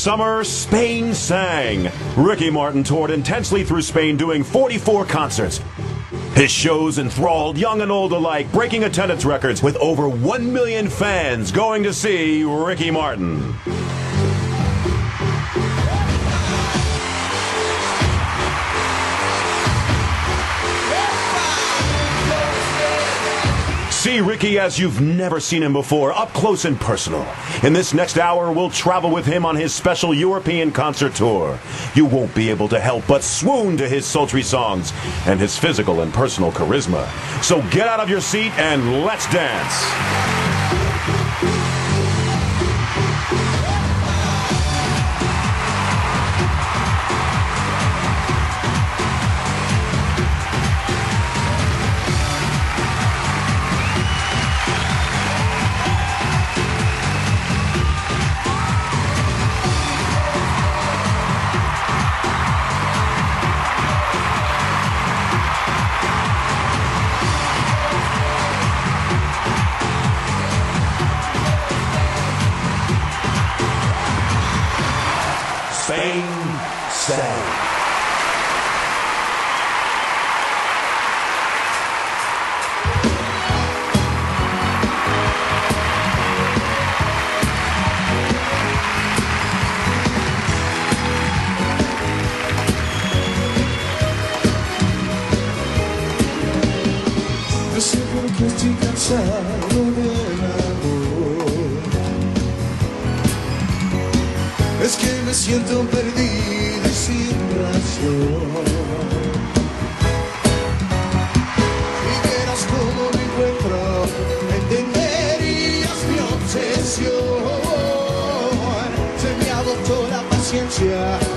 summer, Spain sang. Ricky Martin toured intensely through Spain doing 44 concerts. His shows enthralled young and old alike, breaking attendance records with over 1 million fans going to see Ricky Martin. See Ricky as you've never seen him before, up close and personal. In this next hour, we'll travel with him on his special European concert tour. You won't be able to help but swoon to his sultry songs and his physical and personal charisma. So get out of your seat and let's dance. Spain, Spain. es que me siento perdido sin razón. Si vieras cómo me encuentro, entenderías mi obsesión. Se me agotó la paciencia.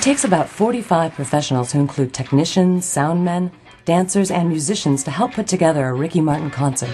It takes about 45 professionals who include technicians, soundmen, dancers, and musicians to help put together a Ricky Martin concert.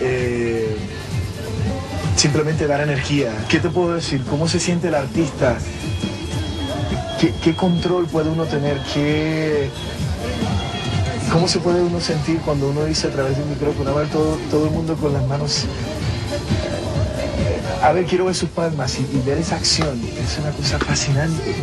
Eh, simplemente dar energía. ¿Qué te puedo decir? ¿Cómo se siente el artista? ¿Qué, control puede uno tener? ¿Qué, ¿Cómo se puede uno sentir cuando uno dice a través de un micrófono? A ver, todo, todo el mundo con las manos. A ver, quiero ver sus palmas y ver esa acción. Es una cosa fascinante.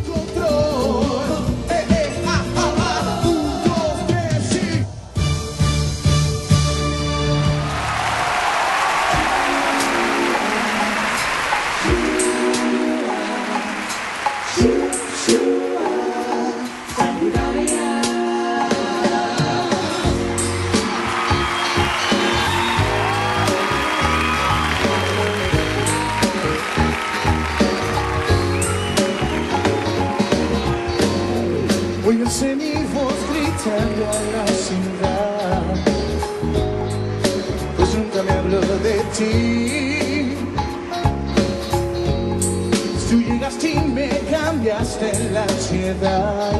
Tú llegaste y me cambiaste la ansiedad.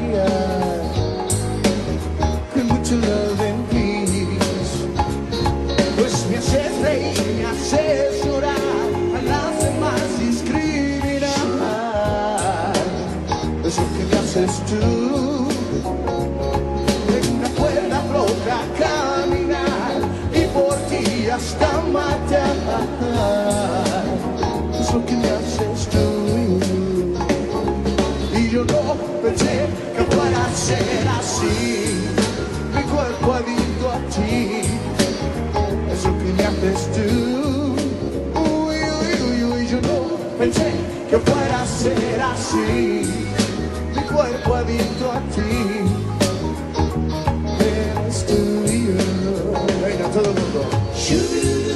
Que mucho love and peace, pues me haces reír, me haces llorar, a las demás discriminar. Es lo que me haces tú. En una cuerda floja caminar y por ti hasta matar. Es lo que me así mi cuerpo adicto a ti. Eres tú y yo. Venga, todo el mundo.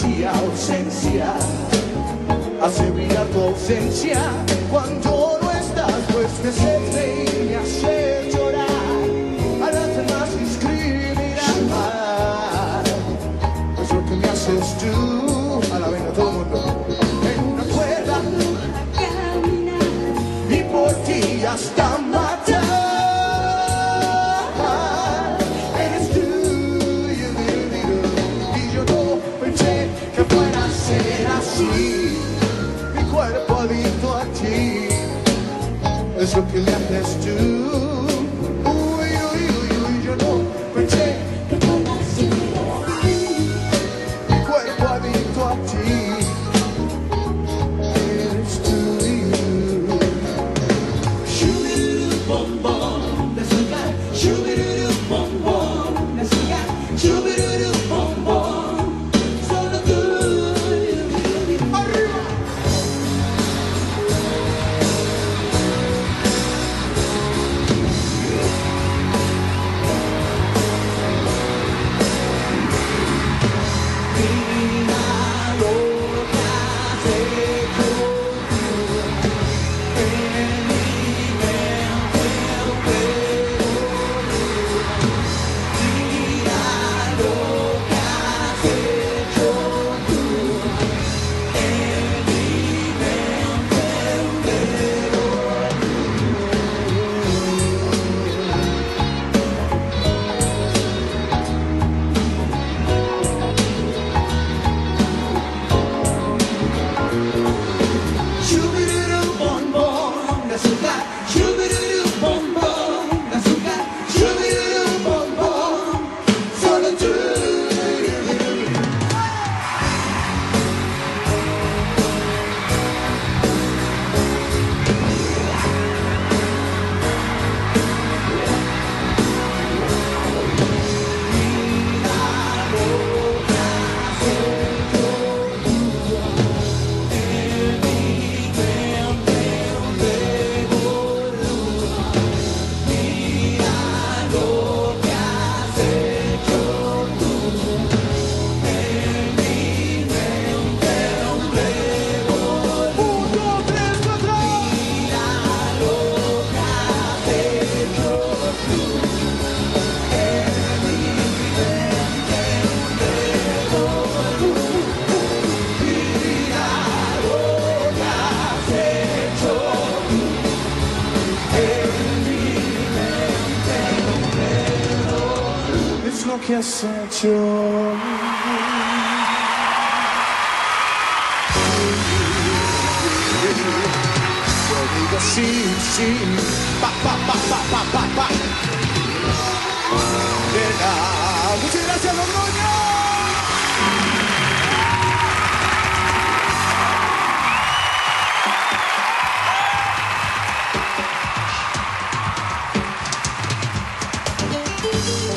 Presencia, ausencia, brillar tu ausencia. Cuando no estás, pues me haces así. Mi cuerpo adicto a ti, es lo que me haces tú. Que. Yo digo sí, sí, pa, pa, pa, pa, pa, pa, pa. Nena, Muchas gracias, Logroño.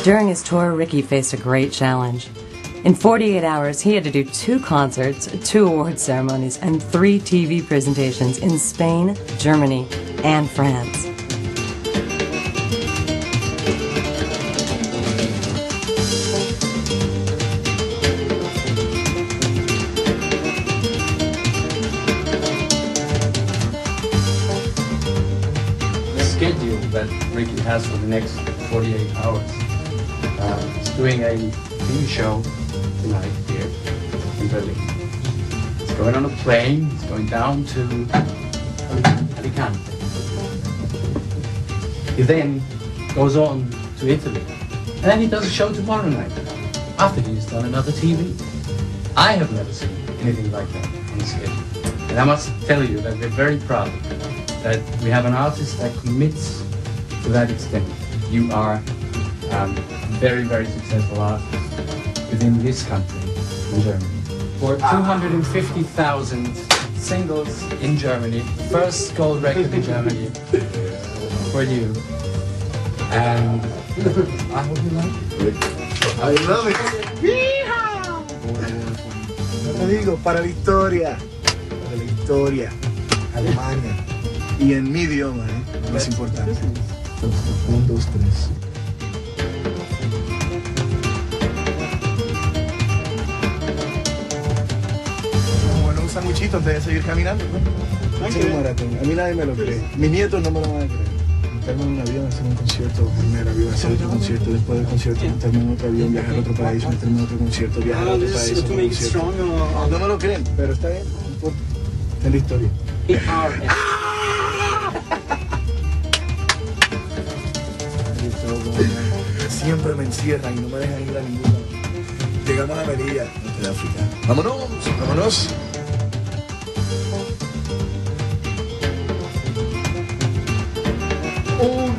During his tour, Ricky faced a great challenge. In 48 hours, he had to do two concerts, two award ceremonies, and three TV presentations in Spain, Germany, and France. the schedule that Ricky has for the next 48 hours. Doing a TV show tonight here in Berlin. He's going on a plane, he's going down to Alicante. He then goes on to Italy. And then he does a show tomorrow night, after he's done another TV. I have never seen anything like that on the schedule. And I must tell you that we're very proud that we have an artist that commits to that extent. You are um, very, very successful artist within this country, in Germany. For 250,000 singles in Germany, first gold record in Germany for you. And I hope you like it. I love it. No te digo, para la historia. Para la historia. Alemania. Y en mi idioma, ¿eh? Lo más importante. Un, dos, tres. Sanguchito antes de seguir caminando. ¿no? Un maratón. A mí nadie me lo cree. Mis nietos no me lo van a creer. Montarme en un avión, hacer un concierto, primer avión, hacer otro concierto, después del concierto, montarme en otro avión, viajar a otro país, meterme en otro concierto, viajar a otro país, otro concierto. No me lo creen, pero está bien, no importa. Es la historia. Siempre me encierran y no me dejan ir a ningún lado. Llegamos a Melilla, África. ¡Vámonos! ¡Vámonos!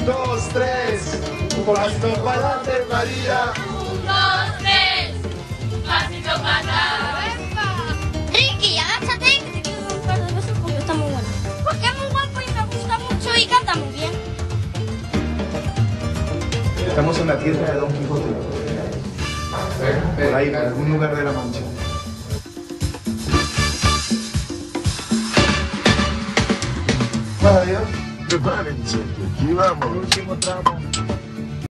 Dos, tres. Un pasito para adelante, María. Un, dos, tres. Pasito para atrás. Ricky, agáchate, que te quiero dar un par de besos porque está muy bueno. Porque es muy guapo y me gusta mucho y canta muy bien. Estamos en la tierra de Don Quijote. Por ahí, en algún lugar de la Mancha. Adiós. Aquí vamos. Último tramo.